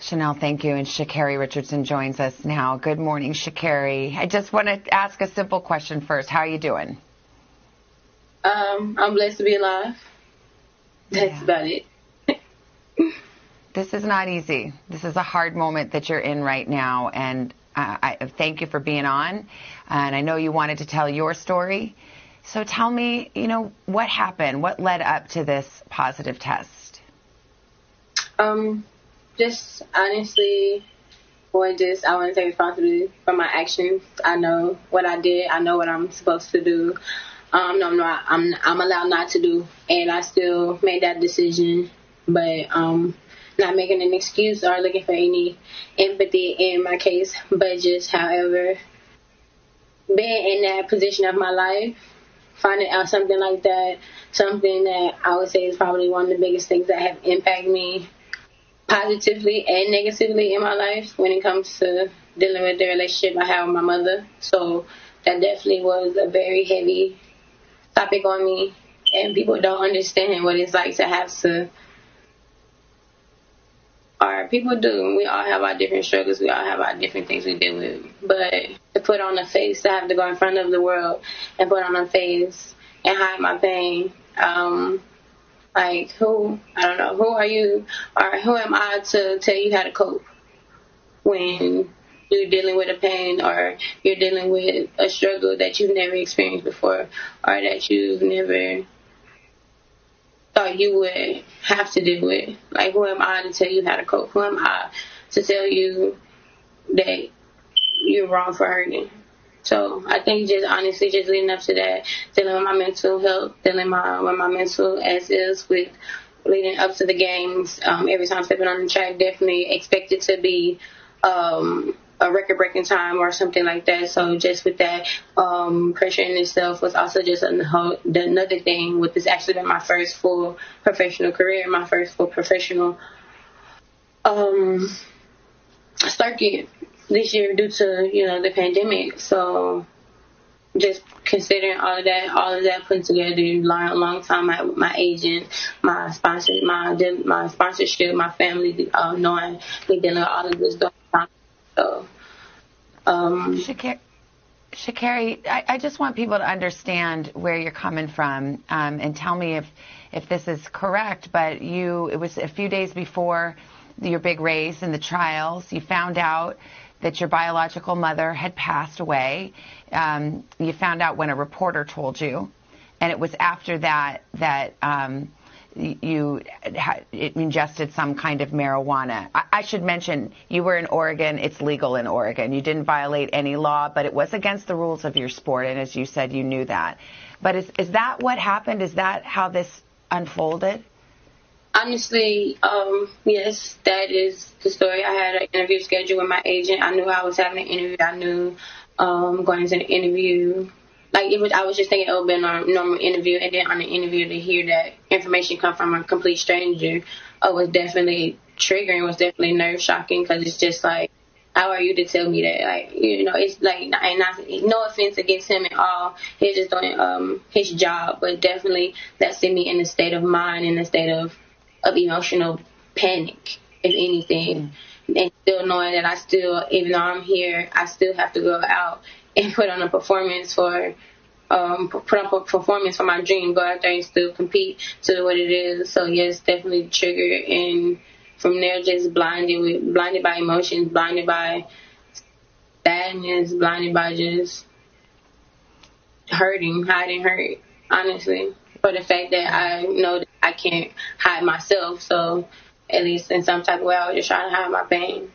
Chanel, thank you. And Sha'Carri Richardson joins us now. Good morning, Sha'Carri. I just want to ask a simple question first. How are you doing? Um, I'm blessed to be alive. That's yeah. about it. this is not easy. This is a hard moment that you're in right now, and uh, I thank you for being on. And I know you wanted to tell your story. So tell me, you know, what happened? What led up to this positive test? Um, just honestly, boy, just I want to take responsibility for my actions. I know what I did. I know what I'm supposed to do. Um, no, I'm not. I'm I'm allowed not to do, and I still made that decision. But um, not making an excuse or looking for any empathy in my case, but just, however, being in that position of my life, finding out something like that, something that I would say is probably one of the biggest things that have impacted me positively and negatively in my life when it comes to dealing with the relationship I have with my mother. So that definitely was a very heavy topic on me, and people don't understand what it's like to have to. Or people do. We all have our different struggles. We all have our different things we deal with. But to put on a face, to have to go in front of the world and put on a face and hide my pain. Um, like who? I don't know. Who are you? Or who am I to tell you how to cope when you're dealing with a pain or you're dealing with a struggle that you've never experienced before or that you've never thought you would have to deal with. Like, who am I to tell you how to cope? Who am I to tell you that you're wrong for hurting? So I think just honestly, just leading up to that, dealing with my mental health, dealing my, with my mental as is with leading up to the games. Um, every time stepping on the track, definitely expected to be um, a record breaking time or something like that. So just with that, um, pressure in itself was also just another thing with this actually been my first full professional career, my first full professional um, circuit this year due to, you know, the pandemic. So just considering all of that, all of that put together, long, long time, my, my agent, my sponsor, my my sponsorship, my family, uh, knowing me dealing with all of this stuff so, um, Sha'Carri, I, I, just want people to understand where you're coming from um, and tell me if, if this is correct. But you, it was a few days before your big race and the trials, you found out that your biological mother had passed away. Um, you found out when a reporter told you, and it was after that that um, you ingested some kind of marijuana. I, I should mention you were in Oregon. It's legal in Oregon. You didn't violate any law, but it was against the rules of your sport. And as you said, you knew that. But is, is that what happened? Is that how this unfolded? Honestly, um, yes, that is the story. I had an interview scheduled with my agent. I knew I was having an interview. I knew um, going into the interview like it was I was just thinking it would be a normal interview and then on the interview to hear that information come from a complete stranger uh, was definitely triggering was definitely nerve shocking because it's just like how are you to tell me that like you know it's like and not no offense against him at all he's just doing um his job but definitely that sent me in a state of mind in a state of of emotional panic if anything mm. and still knowing that I still even though I'm here I still have to go out and put on a performance for um, put up a performance for my dream, go out there and still compete to what it is. So yes, definitely trigger and from there just blinded with blinded by emotions, blinded by sadness, blinded by just hurting, hiding hurt, honestly. For the fact that I know that I can't hide myself, so at least in some type of way I was just trying to hide my pain.